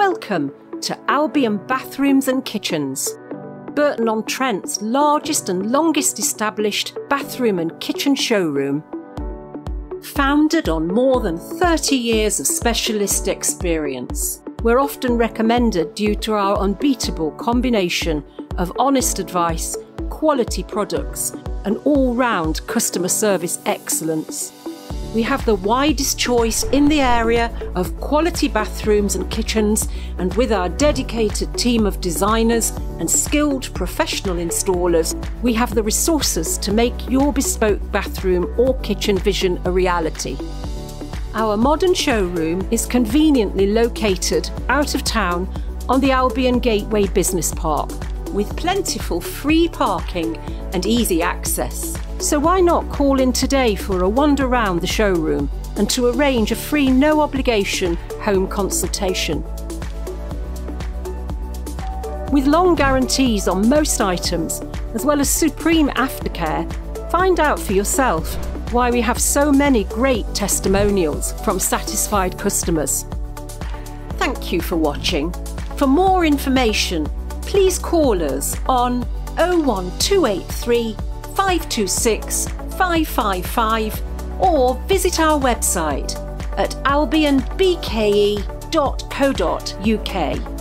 Welcome to Albion Bathrooms and Kitchens, Burton on Trent's largest and longest established bathroom and kitchen showroom. Founded on more than 30 years of specialist experience, we're often recommended due to our unbeatable combination of honest advice, quality products, and all round customer service excellence. We have the widest choice in the area of quality bathrooms and kitchens, and with our dedicated team of designers and skilled professional installers, we have the resources to make your bespoke bathroom or kitchen vision a reality. Our modern showroom is conveniently located out of town on the Albion Gateway Business Park with plentiful free parking and easy access. So why not call in today for a wander round the showroom and to arrange a free no obligation home consultation. With long guarantees on most items, as well as supreme aftercare, find out for yourself why we have so many great testimonials from satisfied customers. Thank you for watching. For more information, please call us on 01283 526 555 or visit our website at albionbke.co.uk.